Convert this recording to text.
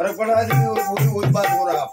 फ़र्क पड़ रहा है वही वही बात हो रहा। आप